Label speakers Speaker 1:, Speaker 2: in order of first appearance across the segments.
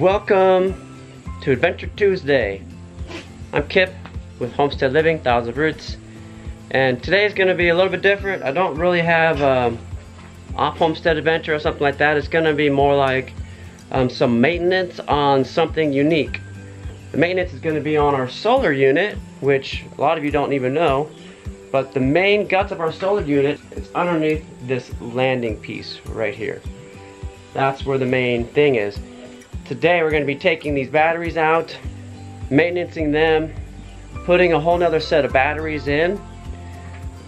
Speaker 1: Welcome to Adventure Tuesday. I'm Kip with Homestead Living, Thousand Roots. And today is going to be a little bit different. I don't really have um, off homestead adventure or something like that. It's going to be more like um, some maintenance on something unique. The maintenance is going to be on our solar unit, which a lot of you don't even know. But the main guts of our solar unit is underneath this landing piece right here. That's where the main thing is. Today we're going to be taking these batteries out, maintaining them, putting a whole nother set of batteries in,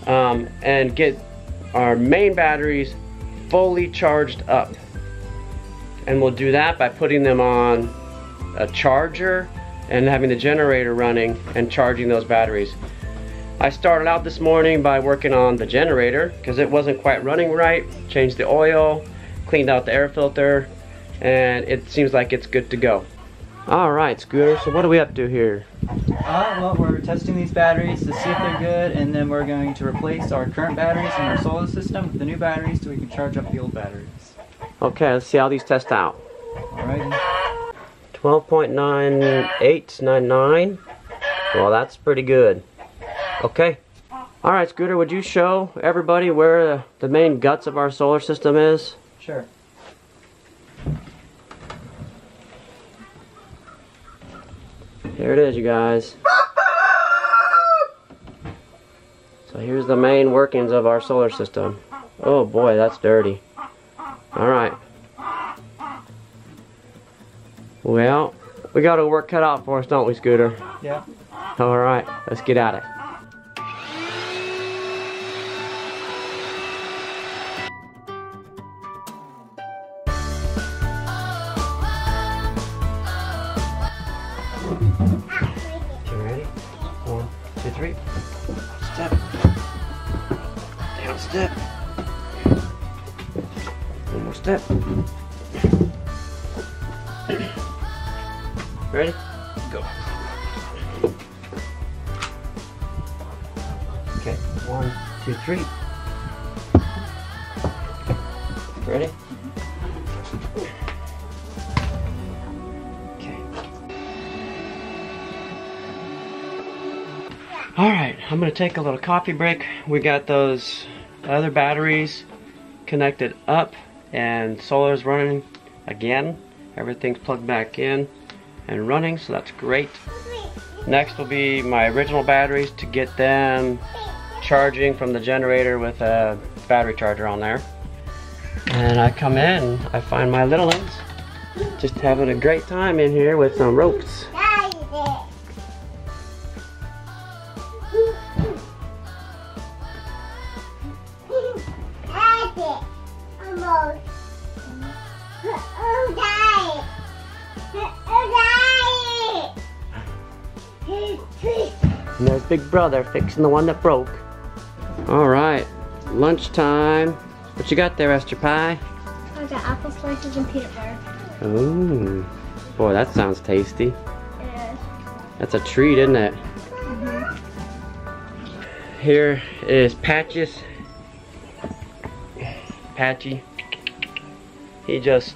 Speaker 1: um, and get our main batteries fully charged up. And we'll do that by putting them on a charger and having the generator running and charging those batteries. I started out this morning by working on the generator because it wasn't quite running right. Changed the oil, cleaned out the air filter, and it seems like it's good to go. All right, Scooter, so what do we have to do here?
Speaker 2: Uh, well, we're testing these batteries to see if they're good, and then we're going to replace our current batteries in our solar system with the new batteries so we can charge up the old batteries.
Speaker 1: Okay, let's see how these test out.
Speaker 2: Alrighty.
Speaker 1: 12.9899. Well, that's pretty good. Okay. All right, Scooter, would you show everybody where the main guts of our solar system is?
Speaker 2: Sure.
Speaker 1: Here it is, you guys. So here's the main workings of our solar system. Oh boy, that's dirty. Alright. Well, we got a work cut out for us, don't we, Scooter?
Speaker 2: Yeah.
Speaker 1: Alright, let's get at it. Step. One more step. Ready? Go. Okay, one, two, three. Ready? Okay. Alright, I'm gonna take a little coffee break. We got those other batteries connected up and solar is running again. Everything's plugged back in and running, so that's great. Next will be my original batteries to get them charging from the generator with a battery charger on there. And I come in, I find my little ones just having a great time in here with some ropes. Brother fixing the one that broke. Alright, lunchtime. What you got there, Esther Pie?
Speaker 3: I got apple slices and peanut butter.
Speaker 1: Ooh, boy, that sounds tasty.
Speaker 3: And
Speaker 1: That's a treat, isn't it? Mhm. Here is Patches. Patchy. He just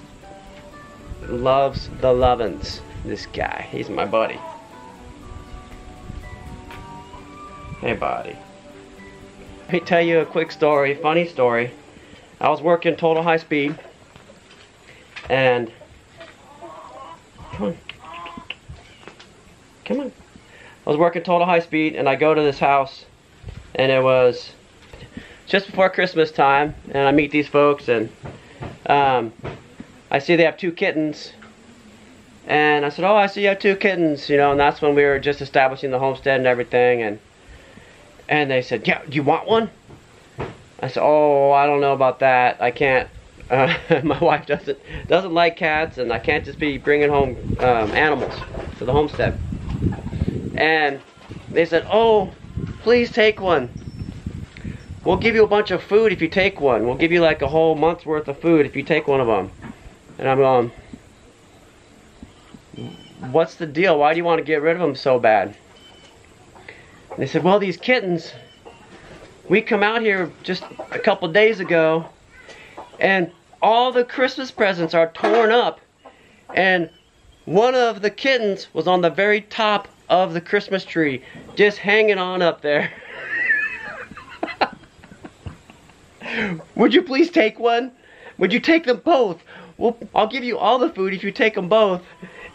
Speaker 1: loves the lovin's. This guy, he's my buddy. Hey, buddy. Let me tell you a quick story, funny story. I was working total high speed, and come on, come on. I was working total high speed, and I go to this house, and it was just before Christmas time, and I meet these folks, and um, I see they have two kittens, and I said, "Oh, I see you have two kittens," you know, and that's when we were just establishing the homestead and everything, and and they said, "Yeah, do you want one?" I said, "Oh, I don't know about that. I can't. Uh, my wife doesn't doesn't like cats, and I can't just be bringing home um, animals to the homestead." And they said, "Oh, please take one. We'll give you a bunch of food if you take one. We'll give you like a whole month's worth of food if you take one of them." And I'm going, "What's the deal? Why do you want to get rid of them so bad?" And they said, "Well, these kittens." we come out here just a couple days ago and all the Christmas presents are torn up and one of the kittens was on the very top of the Christmas tree, just hanging on up there. Would you please take one? Would you take them both? Well, I'll give you all the food if you take them both.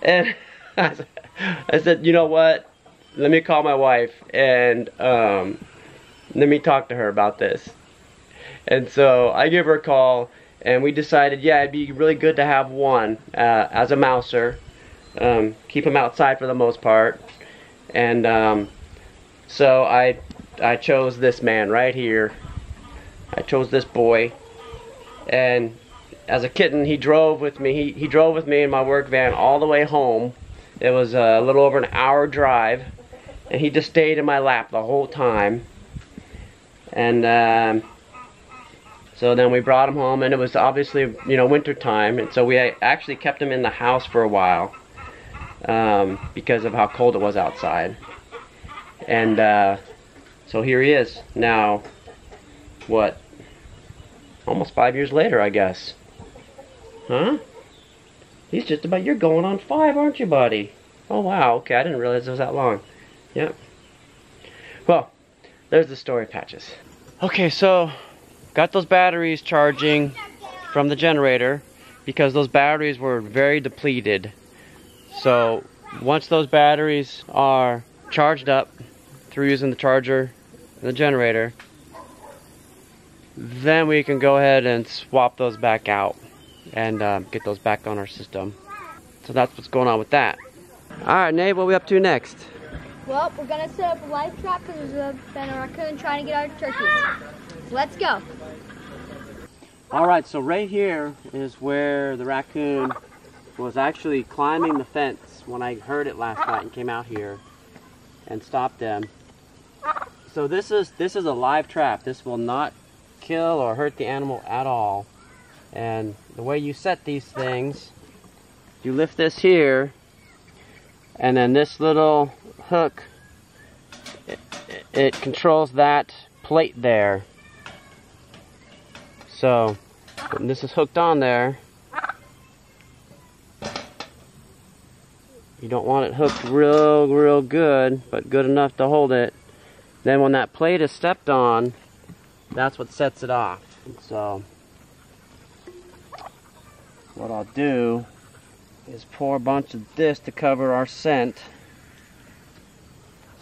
Speaker 1: And I said, you know what? Let me call my wife and um, let me talk to her about this. And so I give her a call and we decided, yeah, it'd be really good to have one uh, as a mouser. Um, keep him outside for the most part. And um, so I, I chose this man right here. I chose this boy. And as a kitten, he drove with me. He, he drove with me in my work van all the way home. It was a little over an hour drive. And he just stayed in my lap the whole time. And um, so then we brought him home, and it was obviously, you know, winter time. And so we actually kept him in the house for a while um, because of how cold it was outside. And uh, so here he is now, what, almost five years later, I guess. Huh? He's just about, you're going on five, aren't you, buddy? Oh, wow, okay, I didn't realize it was that long. Yep. Well, there's the story patches. Okay, so got those batteries charging from the generator because those batteries were very depleted. So once those batteries are charged up through using the charger and the generator, then we can go ahead and swap those back out and um, get those back on our system. So that's what's going on with that. Alright, Nate, what are we up to next?
Speaker 3: Well, we're gonna set up a live trap because there's a, been a raccoon trying to get our turkeys. Let's go.
Speaker 1: Alright, so right here is where the raccoon was actually climbing the fence when I heard it last night and came out here and stopped them. So this is this is a live trap. This will not kill or hurt the animal at all. And the way you set these things, you lift this here, and then this little hook, it, it controls that plate there. So, when this is hooked on there, you don't want it hooked real, real good, but good enough to hold it. Then when that plate is stepped on, that's what sets it off. So, what I'll do is pour a bunch of this to cover our scent.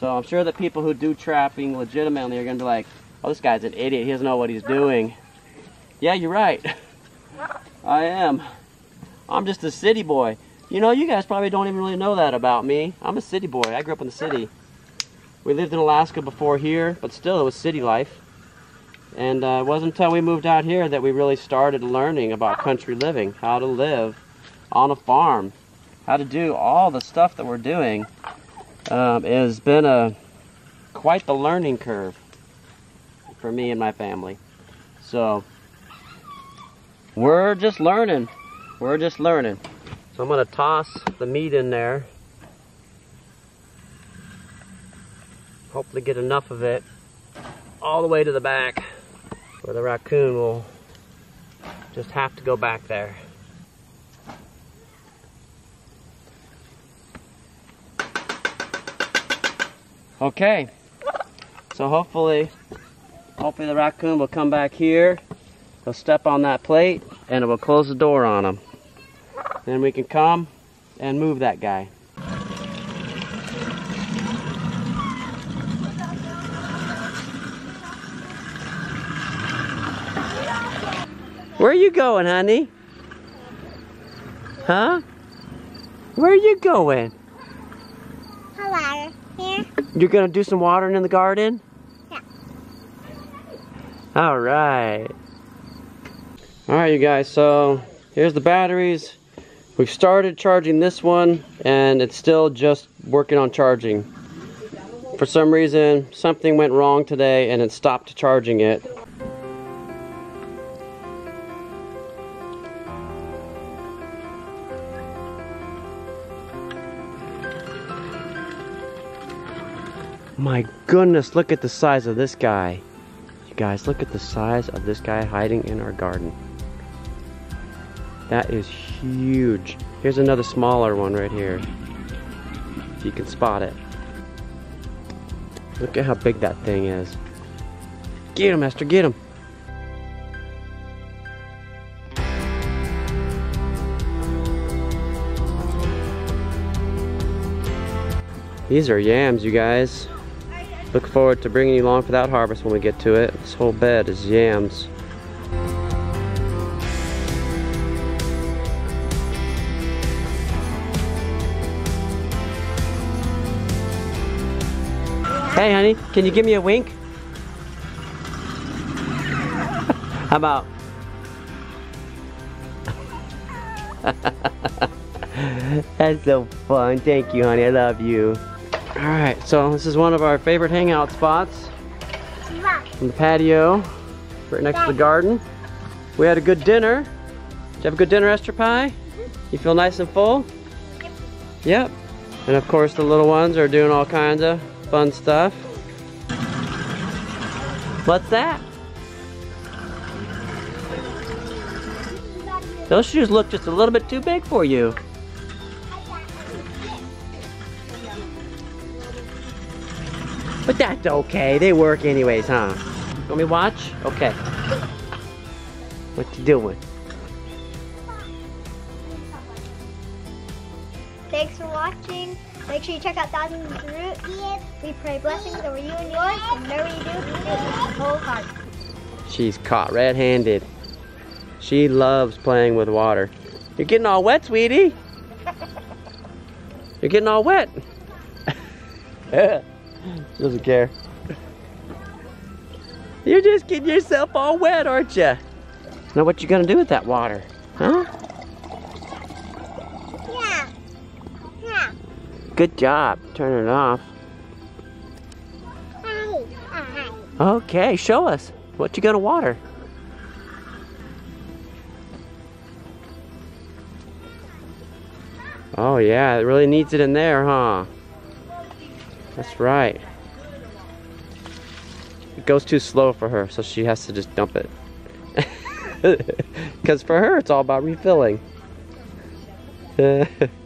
Speaker 1: So I'm sure that people who do trapping legitimately are going to be like, oh, this guy's an idiot. He doesn't know what he's doing. Yeah, you're right. I am. I'm just a city boy. You know, you guys probably don't even really know that about me. I'm a city boy. I grew up in the city. We lived in Alaska before here, but still it was city life. And uh, it wasn't until we moved out here that we really started learning about country living, how to live on a farm, how to do all the stuff that we're doing. Um, has been a quite the learning curve for me and my family. So we're just learning. We're just learning. So I'm gonna toss the meat in there. Hopefully get enough of it all the way to the back where the raccoon will just have to go back there. Okay, so hopefully, hopefully the raccoon will come back here, he'll step on that plate, and it will close the door on him. Then we can come and move that guy. Where are you going, honey? Huh? Where are you going? You're gonna do some watering in the garden?
Speaker 3: Yeah.
Speaker 1: All right. All right, you guys, so here's the batteries. We've started charging this one and it's still just working on charging. For some reason, something went wrong today and it stopped charging it. My goodness, look at the size of this guy. You guys, look at the size of this guy hiding in our garden. That is huge. Here's another smaller one right here. If you can spot it. Look at how big that thing is. Get him, Esther, get him. These are yams, you guys. Look forward to bringing you along for that harvest when we get to it. This whole bed is yams. Hey, honey, can you give me a wink? How about? That's so fun. Thank you, honey. I love you. All right, so this is one of our favorite hangout spots on the patio, right next to the garden. We had a good dinner. Did you have a good dinner, Esther Pie? You feel nice and full? Yep. And of course, the little ones are doing all kinds of fun stuff. What's that? Those shoes look just a little bit too big for you. But that's okay. They work anyways, huh? Let me watch? Okay. What you doing?
Speaker 3: Thanks for watching. Make sure you check out Thousands of Roots. We pray blessings over you and yours, and whatever you do, do it with whole heart.
Speaker 1: She's caught red-handed. She loves playing with water. You're getting all wet, sweetie. You're getting all wet. she doesn't care. You're just getting yourself all wet, aren't you? Now what you gonna do with that water? Huh?
Speaker 3: Yeah. Yeah.
Speaker 1: Good job Turn it off.
Speaker 3: Hi. Hi.
Speaker 1: Okay, show us. What you gonna water? Oh yeah, it really needs it in there, huh? That's right. It goes too slow for her, so she has to just dump it. Because for her, it's all about refilling.